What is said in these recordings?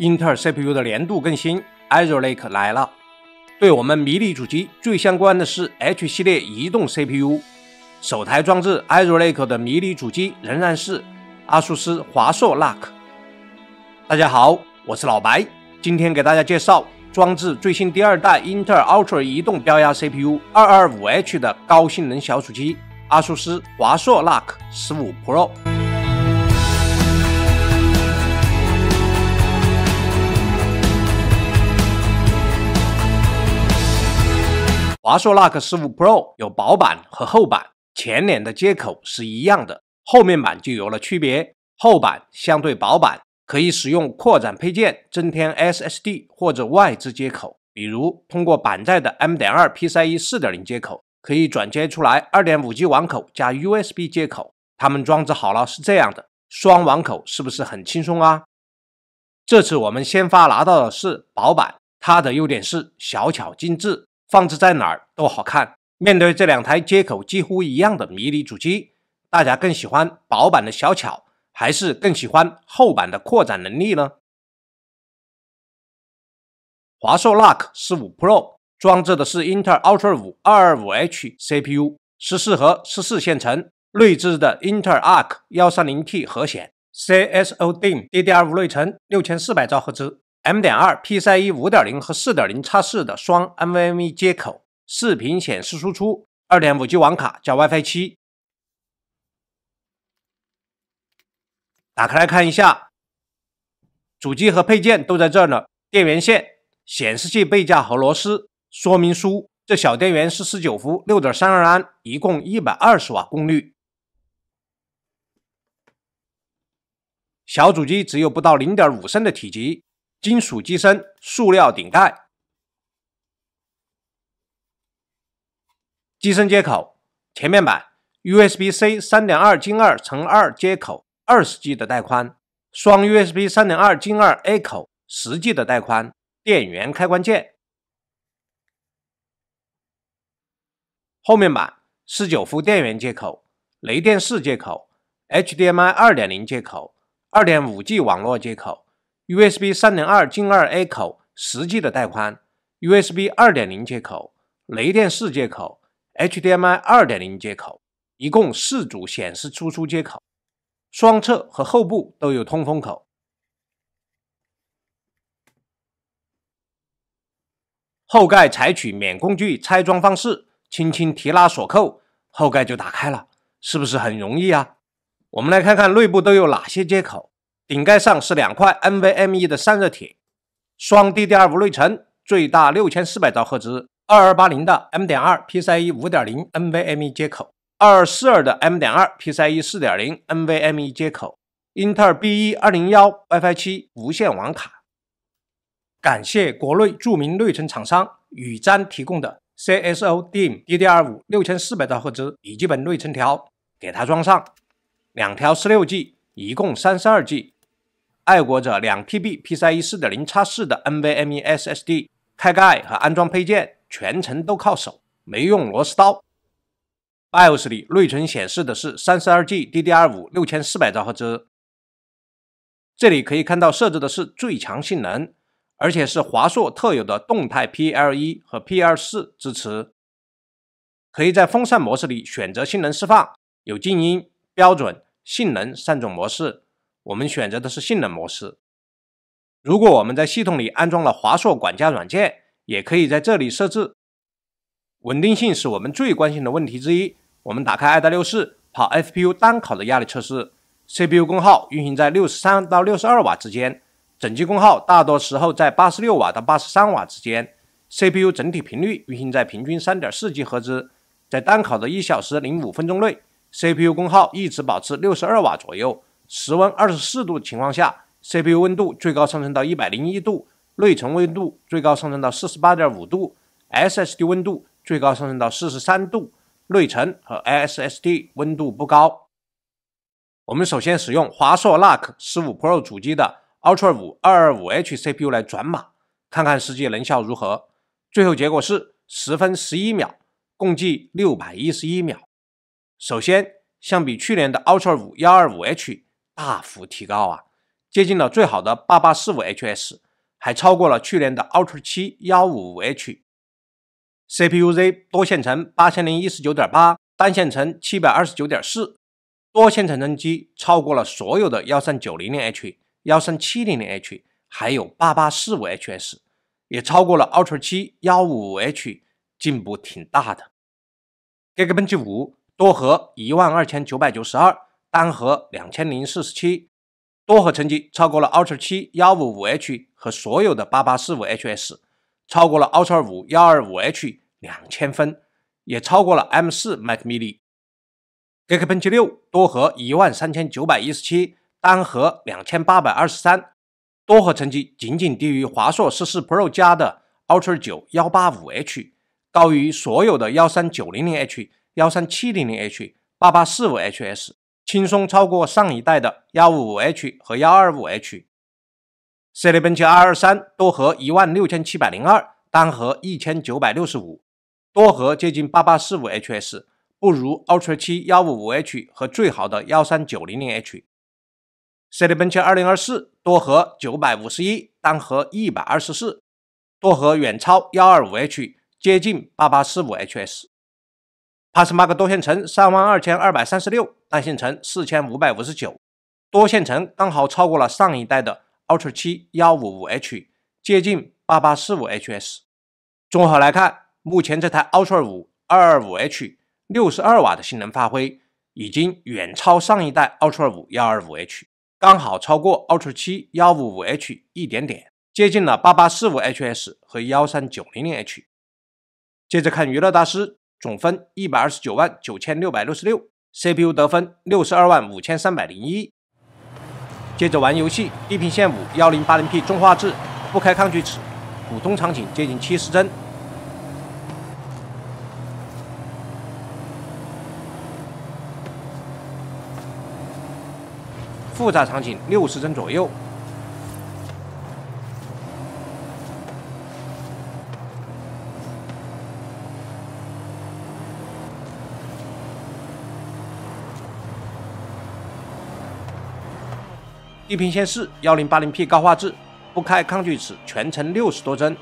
英特尔 CPU 的年度更新 Azure Lake 来了。对我们迷你主机最相关的是 H 系列移动 CPU。首台装置 Azure Lake 的迷你主机仍然是阿苏斯华硕 Lake。大家好，我是老白，今天给大家介绍装置最新第二代英特尔 Ultra 移动标压 CPU 225H 的高性能小主机阿苏斯华硕 Lake 15 Pro。华硕 Lake 15 Pro 有薄版和厚版，前脸的接口是一样的，后面板就有了区别。厚板相对薄板，可以使用扩展配件增添 SSD 或者外置接口，比如通过板载的 M.2 PCIe 4.0接口，可以转接出来 2.5G 网口加 USB 接口。他们装置好了是这样的，双网口是不是很轻松啊？这次我们先发拿到的是薄板，它的优点是小巧精致。放置在哪儿都好看。面对这两台接口几乎一样的迷你主机，大家更喜欢薄版的小巧，还是更喜欢厚版的扩展能力呢？华硕 Lake 15 Pro 装置的是英特尔 Ultra 5 225H CPU，十四核十四线程，内置的英特尔 Arc 130T 核显，CSODIMM DDR5 内存，六千四百兆赫兹。M. 点二 PCIe 5.0和4.0插四的双 NVMe 接口，视频显示输出 2.5G 网卡加 WiFi 7。打开来看一下，主机和配件都在这儿呢。电源线、显示器背架和螺丝。说明书：这小电源是19伏6.32安，一共120瓦功率。小主机只有不到0.5升的体积。金属机身，塑料顶盖。机身接口：前面板 USB-C 3.2进二乘二接口，20G 的带宽；双 USB 3.2进二 A 口，10G 的带宽。电源开关键。后面板19伏电源接口、雷电四接口、HDMI 2.0接口、2.5G 网络接口。USB 3.2进二 A 口实际的带宽；USB 2.0接口、雷电四接口、HDMI 2.0接口，一共四组显示输出接口，双侧和后部都有通风口。后盖采取免工具拆装方式，轻轻提拉锁扣，后盖就打开了，是不是很容易啊？我们来看看内部都有哪些接口。顶盖上是两块 NVMe 的散热铁，双 DDR5 内存，最大六千四百兆赫兹，二二八零的 M.2 PCIe 五点零 NVMe 接口，二二四二的 M.2 PCIe 四点零 NVMe 接口，英特尔 B1 二零幺 WiFi 七无线网卡。感谢国内著名内存厂商宇瞻提供的 CSO DIM DDR5 六千四百兆赫兹笔记本内存条，给它装上，两条十六 G，一共三十二 G。爱国者两 TB PCIe 4.0插四的 NVMe SSD，开盖和安装配件全程都靠手，没用螺丝刀。BIOS 里内存显示的是 32G DDR5 六千四百兆赫兹。这里可以看到设置的是最强性能，而且是华硕特有的动态 PL1 和 PL4 支持。可以在风扇模式里选择性能释放，有静音、标准、性能三种模式。我们选择的是性能模式。如果我们在系统里安装了华硕管家软件，也可以在这里设置。稳定性是我们最关心的问题之一。我们打开 i.64 跑 FPU 单考的压力测试，CPU 功耗运行在六十三到六十二瓦之间，整机功耗大多时候在八十六瓦到八十三瓦之间，CPU 整体频率运行在平均三点四 G 赫兹。在单考的一小时零五分钟内，CPU 功耗一直保持六十二瓦左右。室温二十四度的情况下，CPU 温度最高上升到一百零一度，内存温度最高上升到四十八点五度，SSD 温度最高上升到四十三度，内存和 SSD 温度不高。我们首先使用华硕 Lake 15 Pro 主机的 Ultra 5 225H CPU 来转码，看看实际能效如何。最后结果是十分十一秒，共计六百一十一秒。首先，相比去年的 Ultra 5 125H。大幅提高啊！接近了最好的八八四五 HS，还超过了去年的 Ultra 七幺五五 H。CPU Z 多线程八千零一十九点八，单线程七百二十九点四，多线程称机超过了所有的幺三九零零 H、幺三七零零 H，还有八八四五 HS，也超过了 Ultra 七幺五五 H，进步挺大的。Geekbench 五多核一万二千九百九十二，单核两千零四十七，多核成绩超过了 Ultra 七幺五五 H 和所有的八八四五 HS。超过了 Ultra 五幺二五 H 两千分，也超过了 M 四 Mac Mini。Geekbench 六多核一万三千九百一十七，单核两千八百二十三，多核成绩仅仅低于华硕十四 Pro 加的 Ultra 九幺八五 H，高于所有的幺三九零零 H、幺三七零零 H、八八四五 HS，轻松超过上一代的幺五五 H 和幺二五 H。Cinebench 二二三多核一万六千七百零二，单核一千九百六十五，多核接近八八四五 HS，不如 Ultra 七幺五五 H 和最好的幺三九零零 H。Cinebench 二零二四多核九百五十一，单核一百二十四，多核远超幺二五 H，接近八八四五 HS。Passmark 多线程三万二千二百三十六，单线程四千五百五十九，多线程刚好超过了上一代的。Ultra 七幺五五 H 接近八八四五 HS。综合来看，目前这台 Ultra 五二二五 H 六十二瓦的性能发挥，已经远超上一代 Ultra 五幺二五 H，刚好超过 Ultra 七幺五五 H 一点点，接近了八八四五 HS 和幺三九零零 H。接着看娱乐大师，总分一百二十九万九千六百六十六，CPU 得分六十二万五千三百零一。接着玩游戏，地平线五幺零八零 P 中画质，不开抗锯齿，普通场景接近七十帧，复杂场景六十帧左右。地平线四幺零八零 P 高画质，不开抗锯齿，全程六十多帧。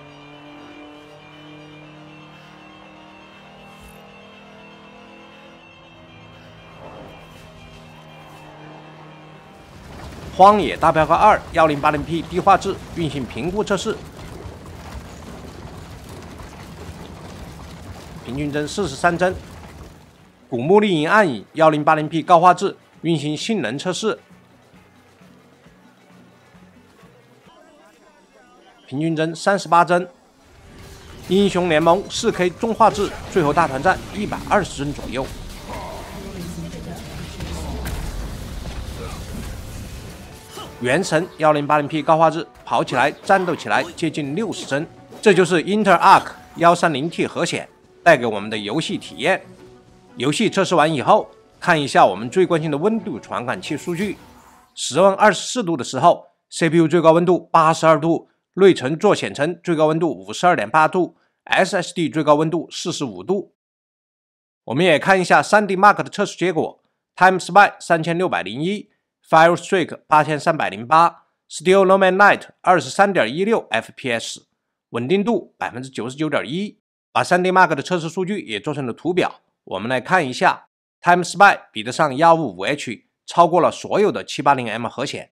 荒野大镖客二幺零八零 P 低画质，运行评估测试，平均帧四十三帧。古墓丽影暗影幺零八零 P 高画质，运行性能测试。平均帧三十八帧，英雄联盟四 K 中画质，最后大团战一百二十帧左右。原神幺零八零 P 高画质，跑起来战斗起来接近六十帧，这就是 InterArc 幺三零 T 核显带给我们的游戏体验。游戏测试完以后，看一下我们最关心的温度传感器数据：室温二十四度的时候，CPU 最高温度八十二度。内存做显存，最高温度五十二点八度，SSD 最高温度四十五度。我们也看一下 3D Mark 的测试结果：TimeSpy 三千六百零一，FireStreak 八千三百零八，Still No Man Night 二十三点一六 FPS，稳定度百分之九十九点一。把 3D Mark 的测试数据也做成了图表，我们来看一下：TimeSpy 比得上幺五五 H，超过了所有的七八零 M 核显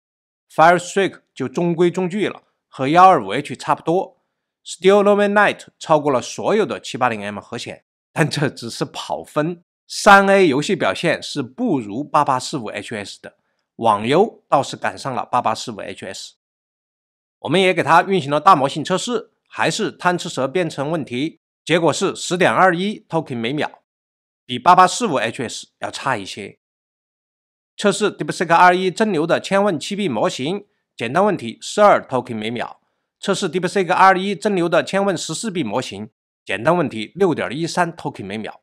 ，Fire Strike 就中规中矩了。和幺二五 H 差不多，Still No Man Night 超过了所有的七八零 M 核显，但这只是跑分。三 A 游戏表现是不如八八四五 HS 的，网游倒是赶上了八八四五 HS。我们也给它运行了大模型测试，还是贪吃蛇编程问题，结果是十点二一 token 每秒，比八八四五 HS 要差一些。测试 DeepSeek R 一真流的千问七 B 模型。简单问题十二 token 每秒，测试 DeepSeek R 一蒸馏的千问十四 B 模型，简单问题六点一三 token 每秒。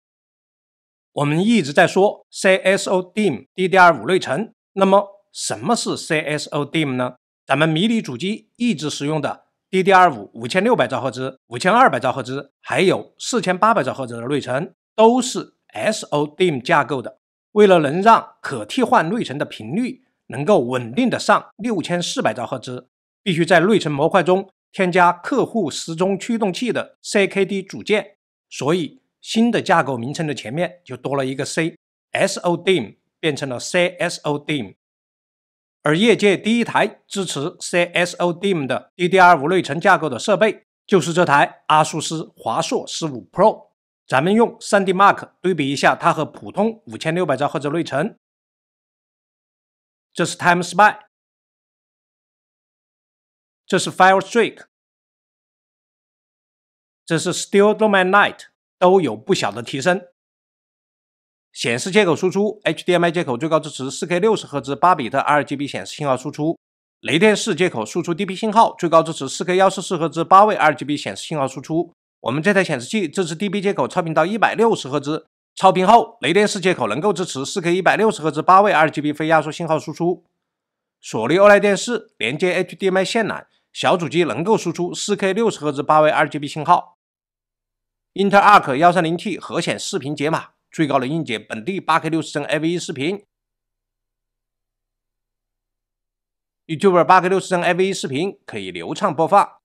我们一直在说 CSO DIM DDR 五内存，那么什么是 CSO DIM 呢？咱们迷你主机一直使用的 DDR 五五千六百兆赫兹、五千二百兆赫兹，还有四千八百兆赫兹的内存，都是 SO DIM 架构的。为了能让可替换内存的频率能够稳定的上六千四百兆赫兹，必须在内存模块中添加客户时钟驱动器的 CKD 组件，所以新的架构名称的前面就多了一个 CSO DIM，变成了 CSO DIM。而业界第一台支持 CSO DIM 的 DDR5 内存架构的设备，就是这台阿苏斯华硕十五 Pro。咱们用 3D Mark 对比一下它和普通5600兆赫兹内存。这是 Time Spy，这是 Fire Streak，这是 Still Domain Night，都有不小的提升。显示接口输出，HDMI 接口最高支持 4K 60赫兹8比特 RGB 显示信号输出。雷电式接口输出 DP 信号，最高支持 4K 144赫兹8位 RGB 显示信号输出。我们这台显示器支持 DP 接口超频到160赫兹，超频后雷电式接口能够支持 4K 160赫兹8位 RGB 非压缩信号输出。索尼 OLED 电视连接 HDMI 线缆，小主机能够输出 4K 60赫兹8位 RGB 信号。英特尔 Arc 130T 核显视频解码。最高能硬解本地 8K 60帧 AV1 视频，YouTube 8K 60帧 AV1 视频可以流畅播放。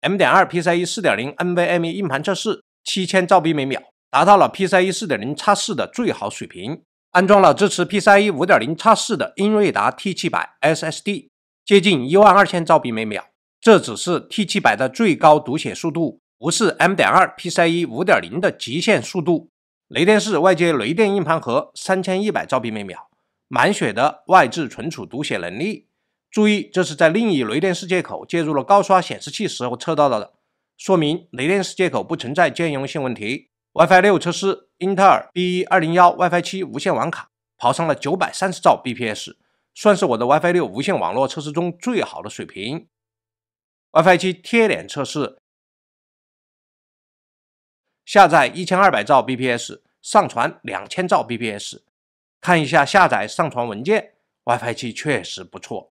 M.2 PCIe 4.0 NVMe 硬盘测试7000兆比每秒，达到了 PCIe 4.0 x 4的最好水平。安装了支持 PCIe 5.0 x 4的英瑞达 T700 SSD，接近12000兆比每秒。这只是 T700 的最高读写速度。不是 M.2 PCIe 5.0的极限速度，雷电式外接雷电硬盘盒，三千一百兆比每秒，满血的外置存储读写能力。注意，这是在另一雷电式接口接入了高刷显示器时候测到的，说明雷电式接口不存在兼容性问题。WiFi 六测试，英特尔 B201 WiFi 七无线网卡跑上了九百三十兆 bps，算是我的 WiFi 六无线网络测试中最好的水平。WiFi 七贴脸测试。下载一千二百兆 bps，上传两千兆 bps，看一下下载上传文件，WiFi 七确实不错。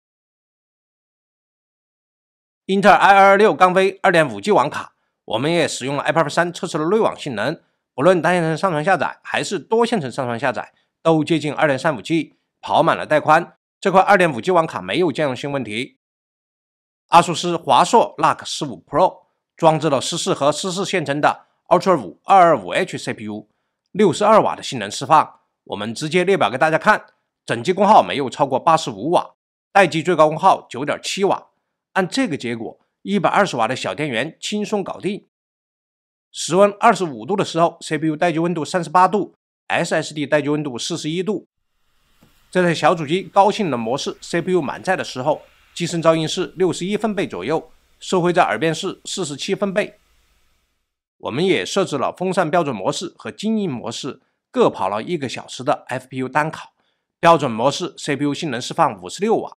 英特尔 i 二六钢飞二点五 G 网卡，我们也使用了 iPad 三测试了内网性能，不论单线程上传下载还是多线程上传下载，都接近二点三五 G，跑满了带宽。这块二点五 G 网卡没有兼容性问题。阿苏斯华硕 Luck 十五 Pro 装置了十四核十四线程的。Ultra 五二二五 H CPU，六十二瓦的性能释放。我们直接列表给大家看，整机功耗没有超过八十五瓦，待机最高功耗九点七瓦。按这个结果，一百二十瓦的小电源轻松搞定。室温二十五度的时候，CPU 待机温度三十八度，SSD 待机温度四十一度。这台小主机高性能模式 CPU 满载的时候，机身噪音是六十一分贝左右，收回在耳边是四十七分贝。我们也设置了风扇标准模式和静音模式，各跑了一个小时的 FPU 单考。标准模式 CPU 性能释放五十六瓦，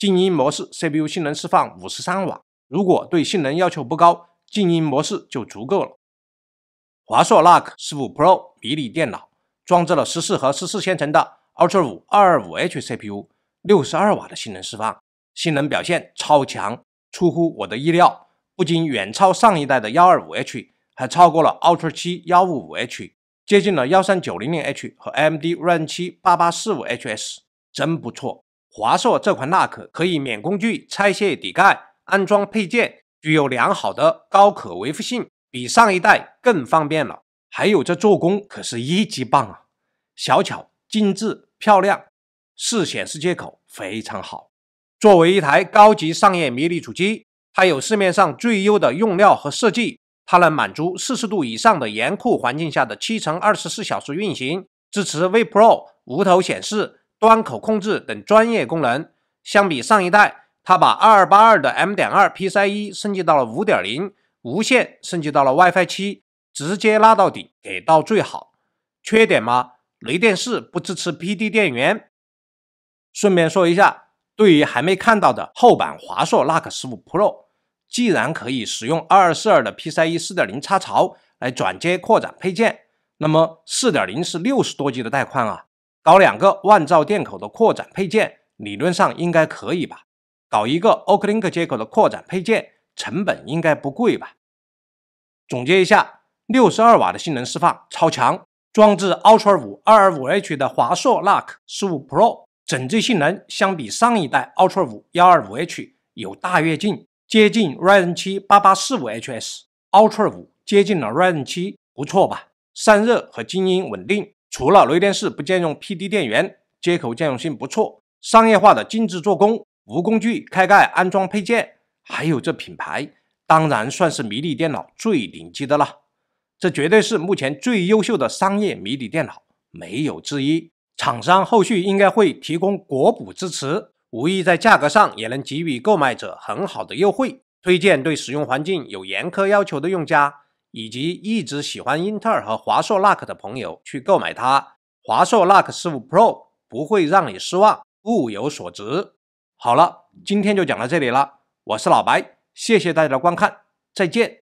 静音模式 CPU 性能释放五十三瓦。如果对性能要求不高，静音模式就足够了。华硕 Luck 十五 Pro 迷你电脑装置了十四核十四线程的 Ultra 五二二五 H CPU，六十二瓦的性能释放，性能表现超强，出乎我的意料。不仅远超上一代的幺二五 H，还超过了 Ultra 七幺五五 H，接近了幺三九零零 H 和 AMD Ryzen 七八八四五 HS，真不错。华硕这款 Luck 可以免工具拆卸底盖、安装配件，具有良好的高可维护性，比上一代更方便了。还有这做工可是一级棒啊，小巧精致漂亮，四显示接口非常好。作为一台高级商业迷你主机。它有市面上最优的用料和设计，它能满足四十度以上的严酷环境下的七乘二十四小时运行，支持 V Pro 无头显示、端口控制等专业功能。相比上一代，它把二二八二的 M 点二 PCIe 升级到了五点零，无线升级到了 WiFi 七，直接拉到底，给到最好。缺点吗？雷电四不支持 PD 电源。顺便说一下。对于还没看到的后版华硕 Luck 十五 Pro，既然可以使用二二四二的 PCIe 四点零插槽来转接扩展配件，那么四点零是六十多 G 的带宽啊，搞两个万兆电口的扩展配件，理论上应该可以吧？搞一个 Oclink 接口的扩展配件，成本应该不贵吧？总结一下，六十二瓦的性能释放超强，装置 Ultra 5 225H 的华硕 Luck 15 Pro 整机性能相比上一代 Ultra 5 125H 有大跃进，接近 Ryzen 7 8845HS，Ultra 5接近了 Ryzen 7，不错吧？散热和静音稳定，除了雷电式不兼容 PD 电源，接口兼容性不错，商业化的精致做工，无工具开盖安装配件，还有这品牌，当然算是迷你电脑最顶级的了。这绝对是目前最优秀的商业迷你电脑，没有之一。厂商后续应该会提供国补支持，无疑在价格上也能给予购买者很好的优惠。推荐对使用环境有严苛要求的用家，以及一直喜欢英特尔和华硕 Luck 的朋友去购买它。华硕 Luck 15 Pro 不会让你失望，物有所值。好了，今天就讲到这里了，我是老白，谢谢大家的观看，再见。